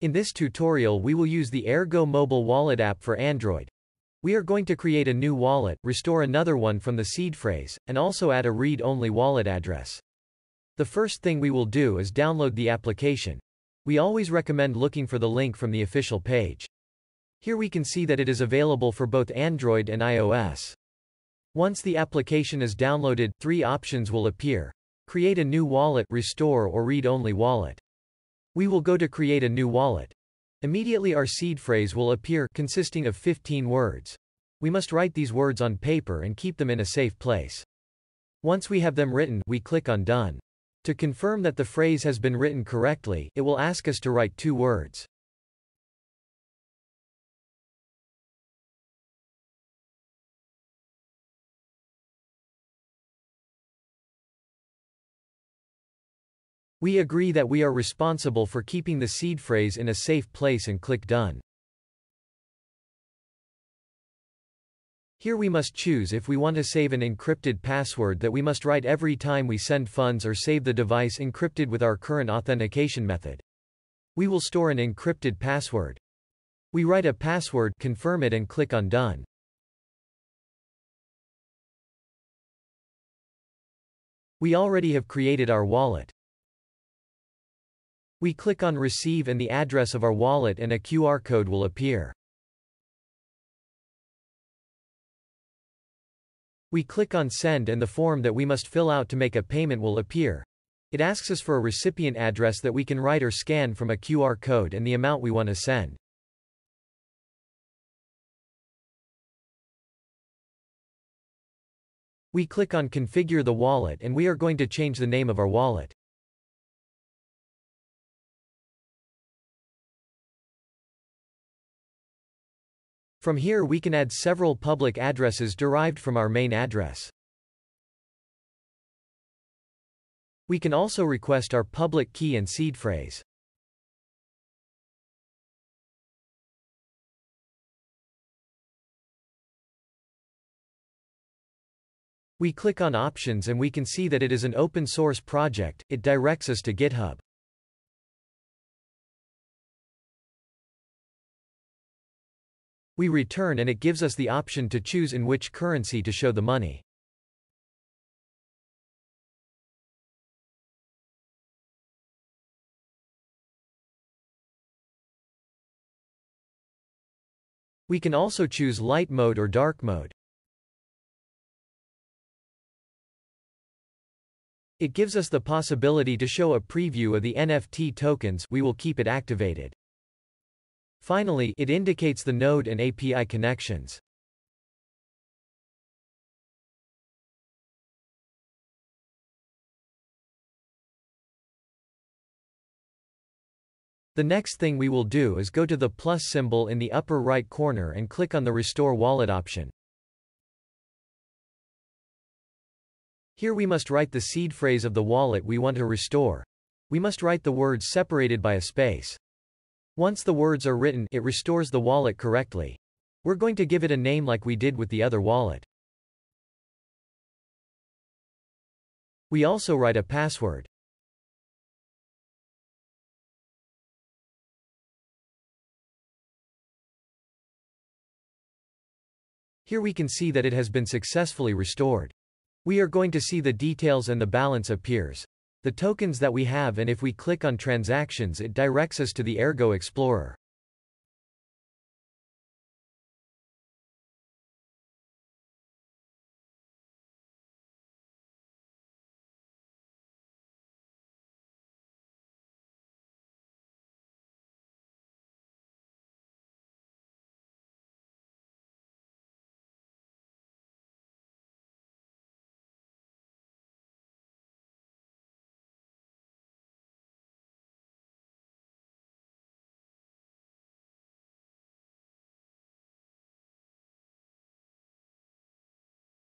In this tutorial we will use the Ergo mobile wallet app for Android. We are going to create a new wallet, restore another one from the seed phrase, and also add a read-only wallet address. The first thing we will do is download the application. We always recommend looking for the link from the official page. Here we can see that it is available for both Android and iOS. Once the application is downloaded, three options will appear. Create a new wallet, restore or read-only wallet. We will go to create a new wallet. Immediately our seed phrase will appear consisting of 15 words. We must write these words on paper and keep them in a safe place. Once we have them written, we click on Done. To confirm that the phrase has been written correctly, it will ask us to write two words. We agree that we are responsible for keeping the seed phrase in a safe place and click Done. Here we must choose if we want to save an encrypted password that we must write every time we send funds or save the device encrypted with our current authentication method. We will store an encrypted password. We write a password, confirm it and click on Done. We already have created our wallet. We click on Receive and the address of our wallet and a QR code will appear. We click on Send and the form that we must fill out to make a payment will appear. It asks us for a recipient address that we can write or scan from a QR code and the amount we want to send. We click on Configure the wallet and we are going to change the name of our wallet. From here we can add several public addresses derived from our main address. We can also request our public key and seed phrase. We click on Options and we can see that it is an open source project, it directs us to GitHub. We return and it gives us the option to choose in which currency to show the money. We can also choose light mode or dark mode. It gives us the possibility to show a preview of the NFT tokens we will keep it activated. Finally, it indicates the node and API connections. The next thing we will do is go to the plus symbol in the upper right corner and click on the Restore Wallet option. Here we must write the seed phrase of the wallet we want to restore. We must write the words separated by a space. Once the words are written, it restores the wallet correctly. We're going to give it a name like we did with the other wallet. We also write a password. Here we can see that it has been successfully restored. We are going to see the details and the balance appears the tokens that we have and if we click on transactions it directs us to the Ergo Explorer.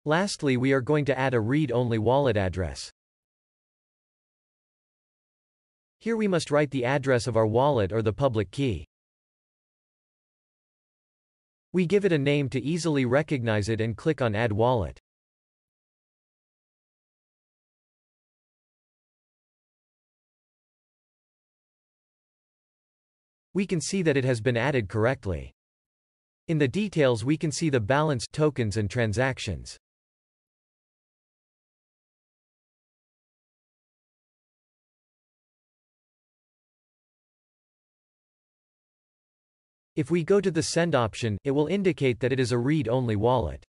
Lastly we are going to add a read-only wallet address. Here we must write the address of our wallet or the public key. We give it a name to easily recognize it and click on Add Wallet. We can see that it has been added correctly. In the details we can see the balance tokens and transactions. If we go to the Send option, it will indicate that it is a read-only wallet.